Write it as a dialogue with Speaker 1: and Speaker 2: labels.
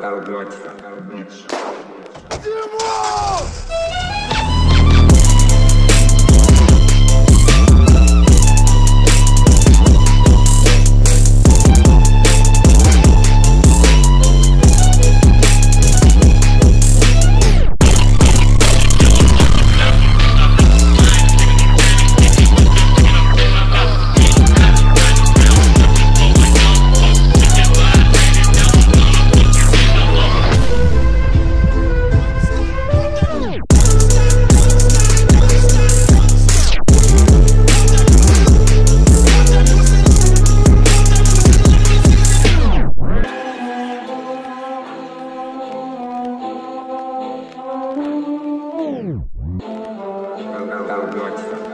Speaker 1: Оборотся. Димон!
Speaker 2: Deutschland.